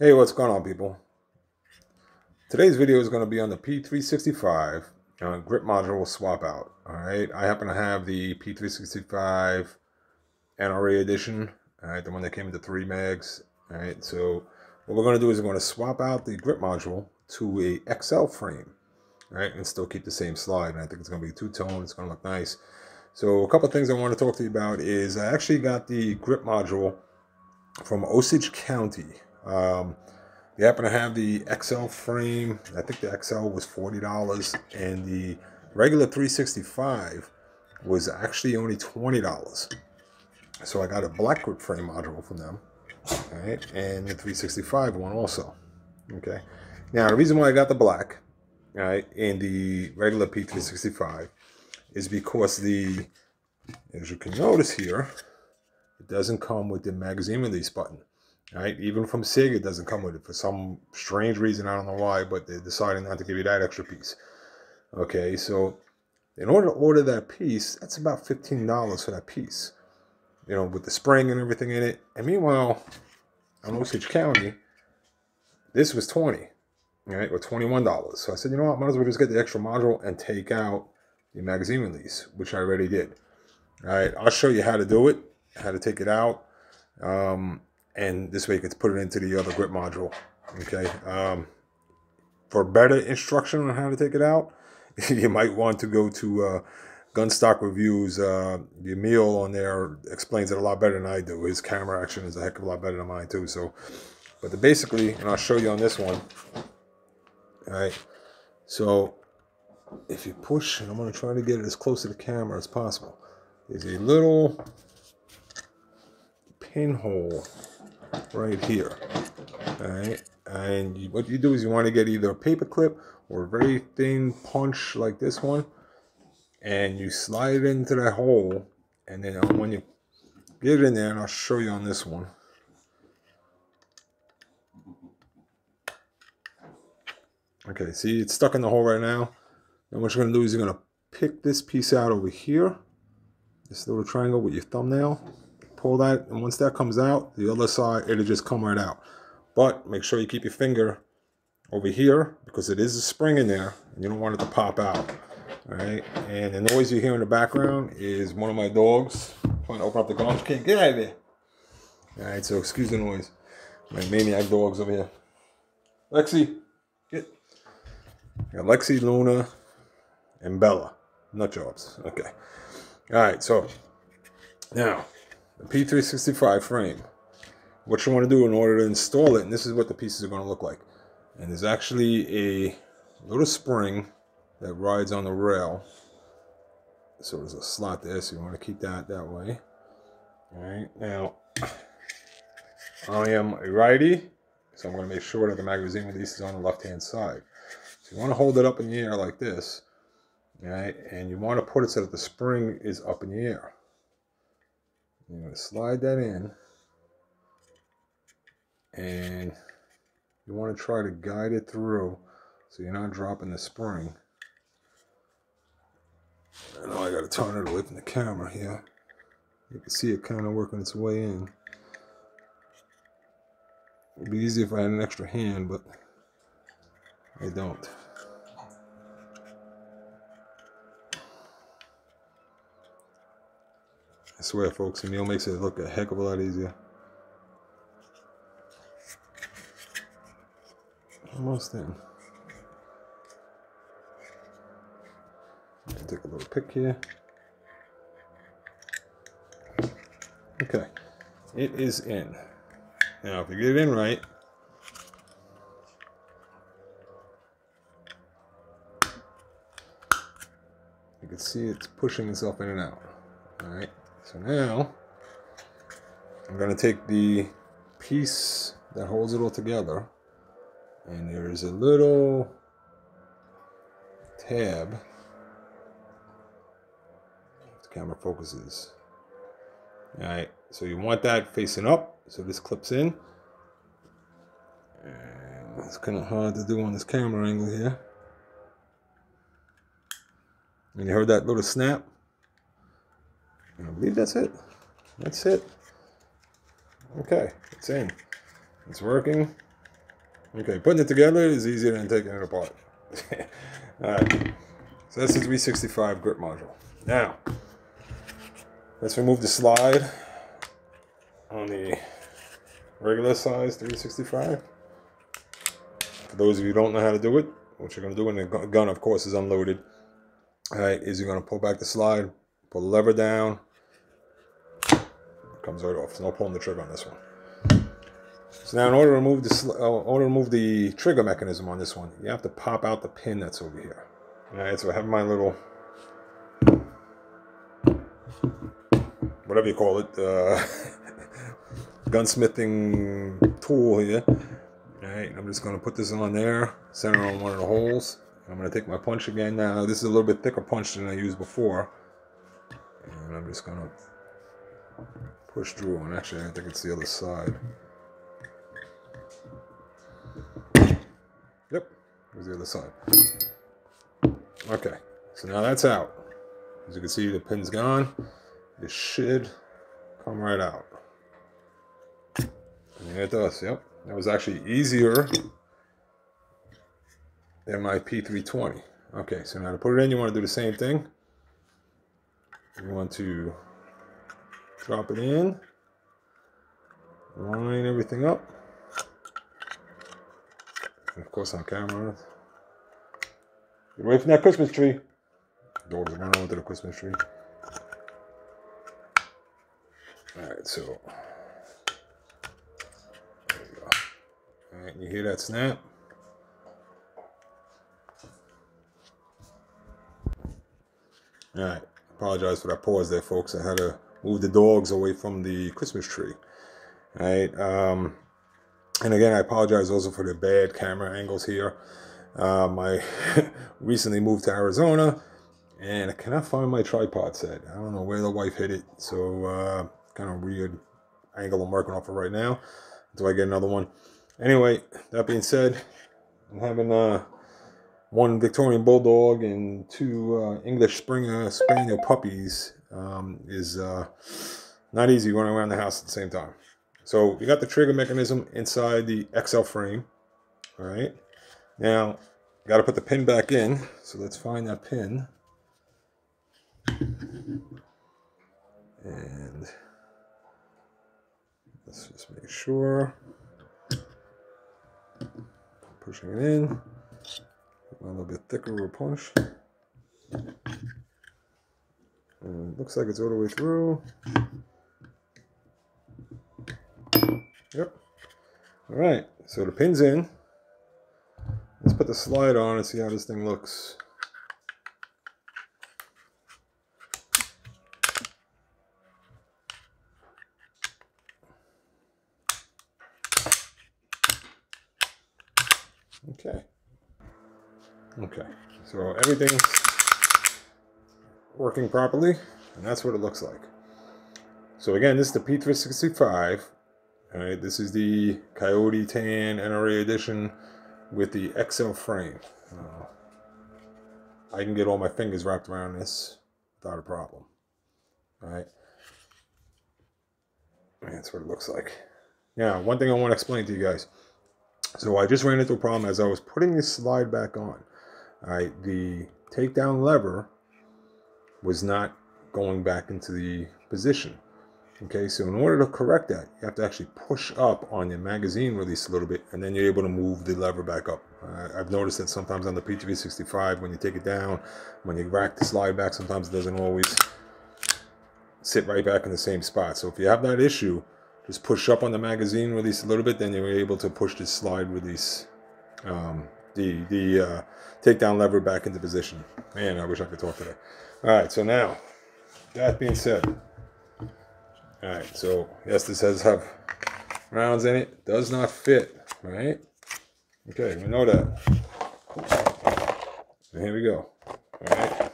Hey, what's going on, people? Today's video is going to be on the P365 uh, grip module swap out. All right, I happen to have the P365 NRA edition, all right, the one that came with the three mags. All right, so what we're going to do is we're going to swap out the grip module to a XL frame, all right, and still keep the same slide. And I think it's going to be two tone. It's going to look nice. So a couple things I want to talk to you about is I actually got the grip module from Osage County. Um, they happen to have the XL frame. I think the XL was $40 and the regular 365 was actually only $20. So I got a black grip frame module from them, right? And the 365 one also, okay? Now, the reason why I got the black, right, and the regular P365 is because the, as you can notice here, it doesn't come with the magazine release button. Right? Even from SIG, it doesn't come with it for some strange reason. I don't know why, but they're deciding not to give you that extra piece. Okay, so in order to order that piece, that's about $15 for that piece. You know, with the spring and everything in it. And meanwhile, on Osage County, this was 20 right, or $21. So I said, you know what, might as well just get the extra module and take out the magazine release, which I already did. All right, I'll show you how to do it, how to take it out. Um, and this way you can put it into the other grip module. Okay. Um, for better instruction on how to take it out, you might want to go to uh, Gunstock Reviews. Uh, the Emil on there explains it a lot better than I do. His camera action is a heck of a lot better than mine too. So, but the basically, and I'll show you on this one. All right. So, if you push, and I'm going to try to get it as close to the camera as possible. There's a little pinhole right here. All right. And what you do is you want to get either a paper clip or a very thin punch like this one. And you slide it into that hole. And then when you get it in there, and I'll show you on this one. Okay, see, it's stuck in the hole right now. And what you're going to do is you're going to pick this piece out over here. This little triangle with your thumbnail pull that, and once that comes out, the other side, it'll just come right out. But make sure you keep your finger over here because it is a spring in there, and you don't want it to pop out. All right, and the noise you hear in the background is one of my dogs trying to open up the garbage can. Get out of there. All right, so excuse the noise. My maniac dogs over here. Lexi, get. got Lexi, Luna, and Bella. Nut jobs. Okay. All right, so now the P365 frame. What you want to do in order to install it, and this is what the pieces are going to look like. And there's actually a little spring that rides on the rail. So there's a slot there, so you want to keep that that way. All right, now I am a righty, so I'm going to make sure that the magazine release is on the left-hand side. So you want to hold it up in the air like this, all right, and you want to put it so that the spring is up in the air. You're going to slide that in. And you want to try to guide it through so you're not dropping the spring. I know I got to turn it away from the camera here. You can see it kind of working its way in. It'd be easy if I had an extra hand, but I don't. I swear, folks, Emil makes it look a heck of a lot easier. Almost in. Take a little pick here. Okay, it is in. Now, if you get it in right, you can see it's pushing itself in and out. All right. So now I'm going to take the piece that holds it all together and there's a little tab. The camera focuses. All right so you want that facing up so this clips in. And it's kind of hard to do on this camera angle here. And you heard that little snap I believe that's it. That's it. Okay, it's in. It's working. Okay, putting it together is easier than taking it apart. Alright, so that's the 365 grip module. Now, let's remove the slide on the regular size 365. For those of you who don't know how to do it, what you're going to do when the gun, of course, is unloaded, all right, is you're going to pull back the slide, pull the lever down, comes right off. So no pulling the trigger on this one. So now in order to remove the, uh, order to remove the trigger mechanism on this one, you have to pop out the pin that's over here. All right, so I have my little, whatever you call it, uh, gunsmithing tool here. All right, I'm just gonna put this on there, center on one of the holes. I'm gonna take my punch again now. This is a little bit thicker punch than I used before. And I'm just gonna push through, and actually I think it's the other side. Yep, here's the other side. Okay, so now that's out. As you can see, the pin's gone. It should come right out. It does, yep. That was actually easier than my P320. Okay, so now to put it in, you want to do the same thing. You want to drop it in, line everything up. And of course on camera. Get away from that Christmas tree. Dogs run over to the Christmas tree. Alright, so there you go. Alright, you hear that snap? Alright, apologize for that pause there, folks. I had to move the dogs away from the Christmas tree. right? um, and again, I apologize also for the bad camera angles here. Um, I recently moved to Arizona and I cannot find my tripod set. I don't know where the wife hid it, so uh, kind of weird angle I'm working off of right now until I get another one. Anyway, that being said, I'm having uh, one Victorian Bulldog and two uh, English Springer Spaniel puppies um, is uh, not easy running around the house at the same time. So you got the trigger mechanism inside the XL frame. All right. Now, got to put the pin back in. So let's find that pin. And let's just make sure. Pushing it in. A little bit thicker of a push. And looks like it's all the way through. Yep. All right, so the pin's in. Let's put the slide on and see how this thing looks. Okay. Okay, so everything's working properly, and that's what it looks like. So again, this is the P365. All right, this is the Coyote Tan NRA edition with the XL frame. Uh, I can get all my fingers wrapped around this without a problem. All right. That's what it looks like. Now, one thing I want to explain to you guys. So I just ran into a problem as I was putting this slide back on. All right, the takedown lever was not going back into the position. Okay, so in order to correct that, you have to actually push up on your magazine release a little bit, and then you're able to move the lever back up. Uh, I've noticed that sometimes on the P365, when you take it down, when you rack the slide back, sometimes it doesn't always sit right back in the same spot. So if you have that issue, just push up on the magazine release a little bit, then you're able to push the slide release, um, the, the uh, takedown lever back into position. Man, I wish I could talk today. All right, so now, that being said, all right, so yes, this has have rounds in it. Does not fit, right? Okay, we know that. And here we go. All right.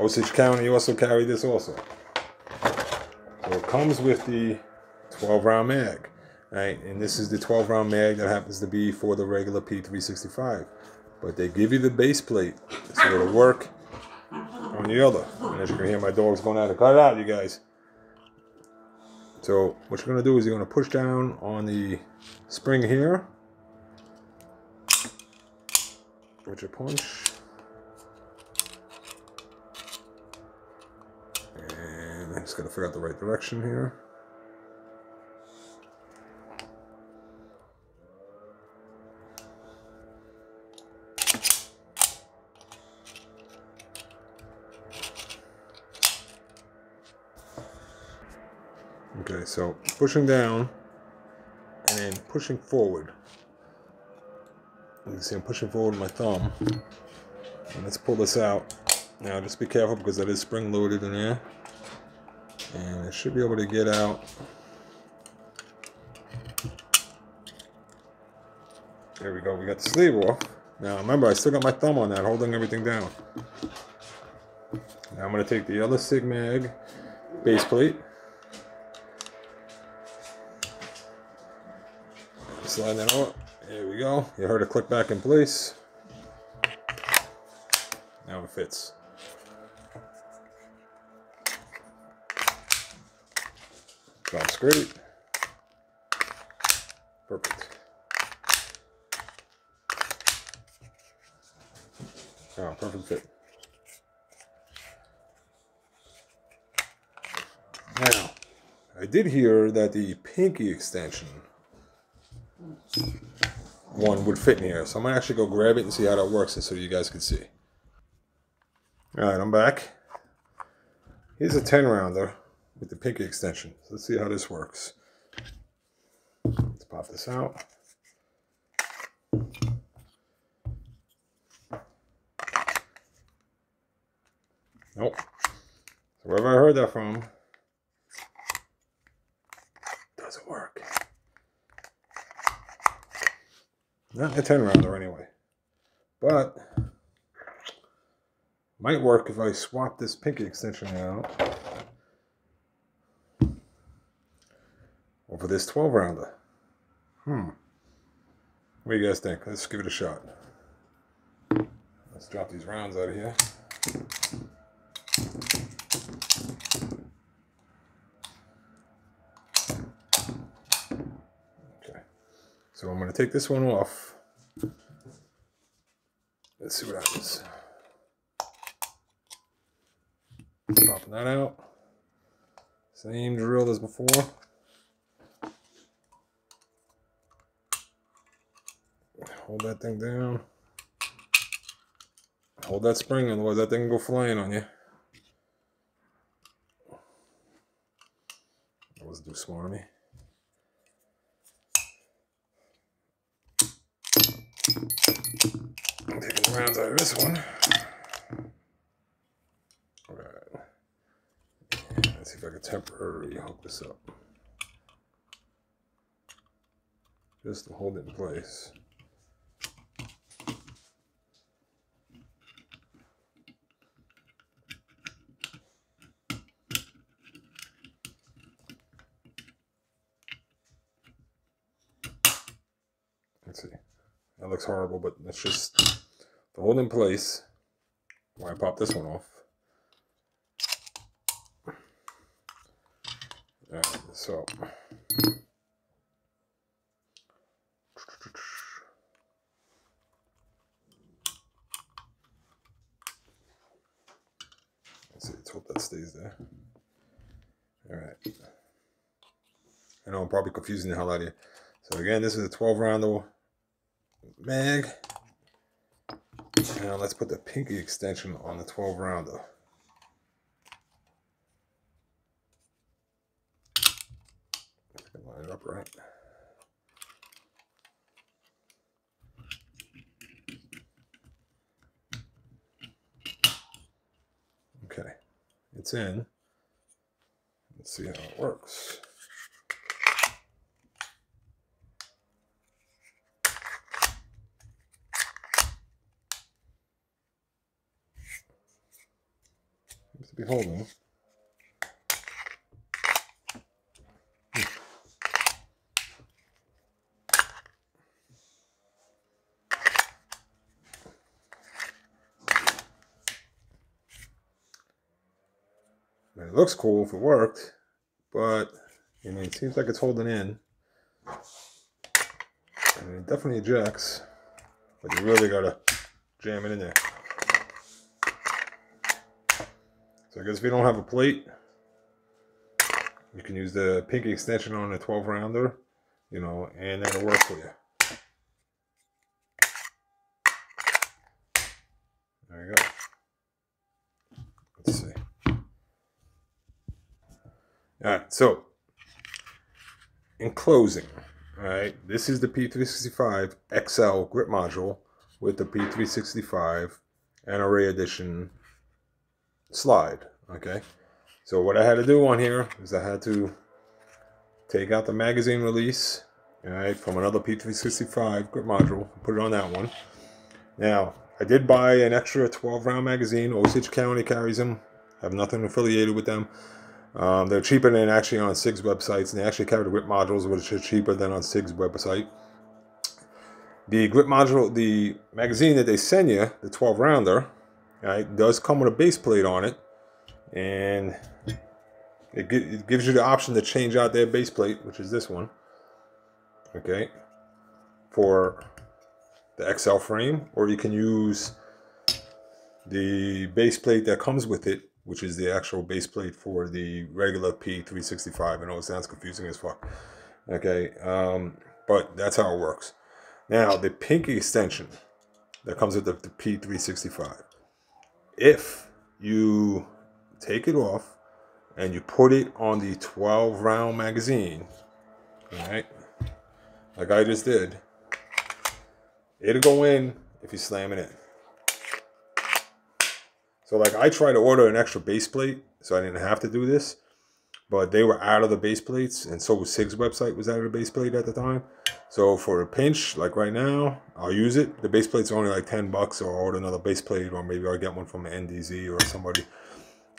Osage County also carry this also. So it comes with the 12 round mag, right? And this is the 12 round mag that happens to be for the regular P365. But they give you the base plate so it'll work on the other. And as you can hear, my dog's going out to cut it out, you guys. So what you're going to do is you're going to push down on the spring here with your punch. And I'm just got to figure out the right direction here. So pushing down and then pushing forward. You can see I'm pushing forward with my thumb. And let's pull this out. Now just be careful because that is spring loaded in there. And I should be able to get out. There we go, we got the sleeve off. Now remember, I still got my thumb on that, holding everything down. Now I'm going to take the other Sigmag base plate. Slide that out. There we go. You heard it click back in place. Now it fits. Sounds great. Perfect. Oh, perfect fit. Now, I did hear that the pinky extension one would fit in here. So I'm gonna actually go grab it and see how that works and so you guys can see. All right, I'm back. Here's a 10 rounder with the pinky extension. So let's see how this works. Let's pop this out. Nope. Wherever I heard that from, doesn't work. Not a 10 rounder anyway. But might work if I swap this pinky extension out over this 12 rounder. Hmm. What do you guys think? Let's give it a shot. Let's drop these rounds out of here. So I'm going to take this one off. Let's see what happens. Popping that out. Same drill as before. Hold that thing down. Hold that spring, otherwise that thing can go flying on you. That was too smart of me. Taking rounds out of this one. Alright. Let's see if I can temporarily hook this up. Just to hold it in place. Let's see. That looks horrible, but that's just hold in place. Why I pop this one off. Alright, so let's hope that stays there. Alright. I know I'm probably confusing the hell out of you. So again, this is a 12 rounder mag. Now let's put the pinky extension on the 12 rounder. Line it up right. Okay, it's in. Let's see how it works. Seems to be holding. Hmm. it looks cool if it worked, but I mean, it seems like it's holding in. I mean, it definitely ejects, but you really gotta jam it in there. So I guess if you don't have a plate, you can use the pinky extension on a 12 rounder, you know, and that'll work for you. There you go. Let's see. All right, so in closing, all right, this is the P365 XL grip module with the P365 NRA edition slide, okay? So what I had to do on here is I had to take out the magazine release, all right, from another P365 grip module, put it on that one. Now, I did buy an extra 12 round magazine. Osage County carries them. I have nothing affiliated with them. Um, they're cheaper than actually on SIG's websites, and they actually carry the grip modules, which are cheaper than on SIG's website. The grip module, the magazine that they send you, the 12 rounder, right, does come with a base plate on it, and it, it gives you the option to change out their base plate, which is this one, okay, for the XL frame, or you can use the base plate that comes with it which is the actual base plate for the regular P365. I know it sounds confusing as fuck. Okay, um, but that's how it works. Now, the pink extension that comes with the, the P365, if you take it off and you put it on the 12 round magazine, right, like I just did, it'll go in if you slam it in. So like I tried to order an extra base plate, so I didn't have to do this. But they were out of the base plates, and so was SIG's website was out of the base plate at the time. So for a pinch, like right now, I'll use it. The base plate's only like 10 bucks, or order another base plate, or maybe I'll get one from NDZ or somebody.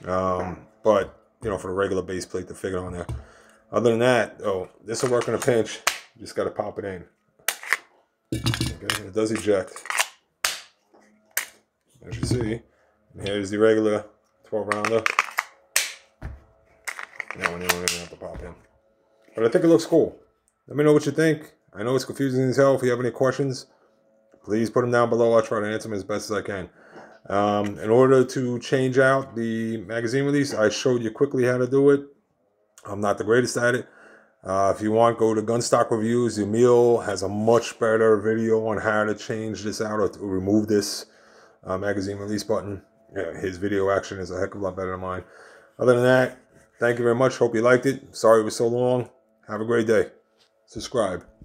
Um, but, you know, for the regular base plate to fit on there. Other than that, oh, this will work in a pinch. You just got to pop it in. Okay, it does eject. As you see. Here's the regular 12 rounder. That one you don't even have to pop in. But I think it looks cool. Let me know what you think. I know it's confusing as hell. If you have any questions, please put them down below. I'll try to answer them as best as I can. Um, in order to change out the magazine release, I showed you quickly how to do it. I'm not the greatest at it. Uh, if you want, go to Gunstock Reviews. Emil has a much better video on how to change this out or to remove this uh, magazine release button yeah, his video action is a heck of a lot better than mine. Other than that, thank you very much. Hope you liked it. Sorry it was so long. Have a great day. Subscribe.